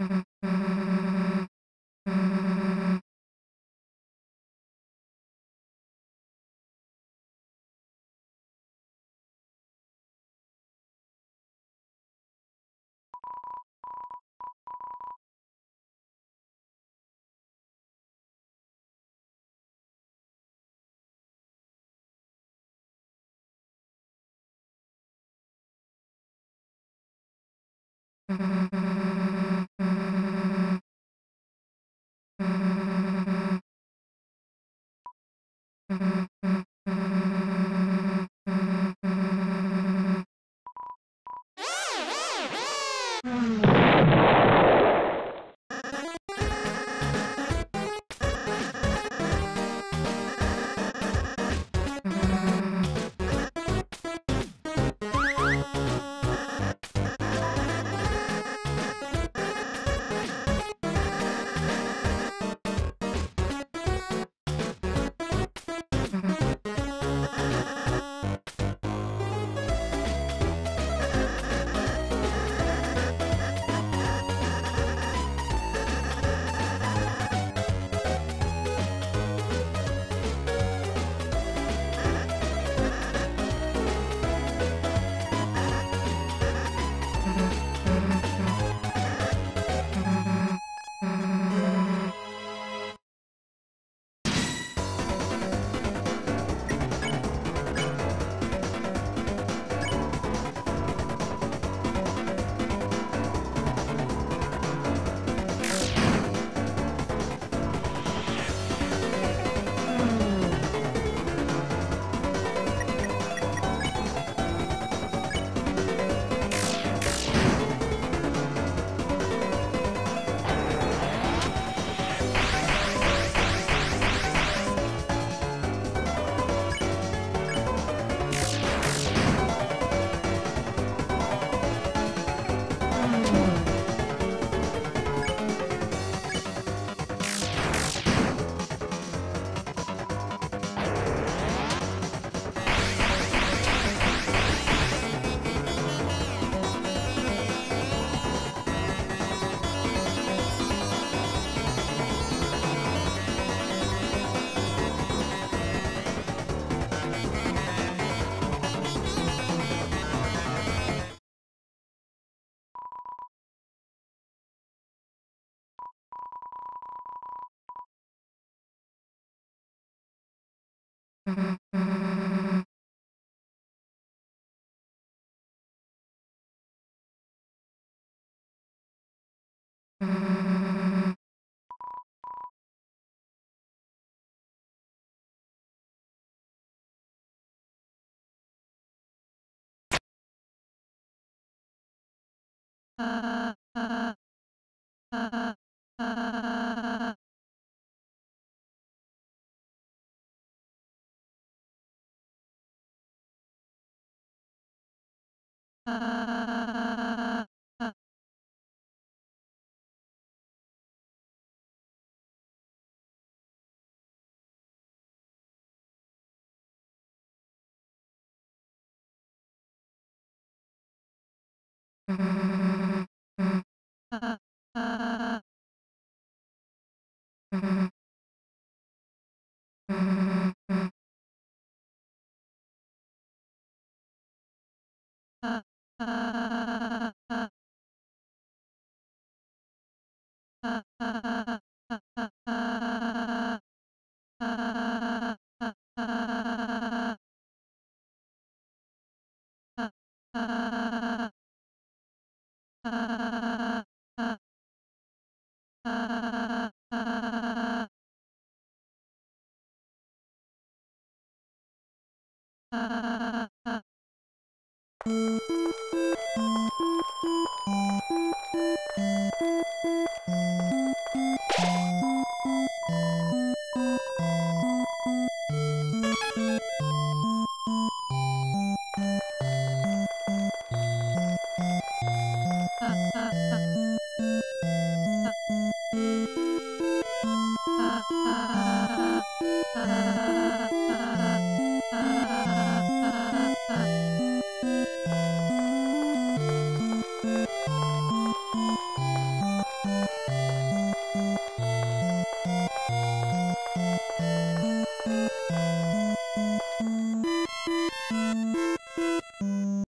Mm-hmm. Mm-hmm. Uh, uh, uh. Uh... Uh... uh, uh.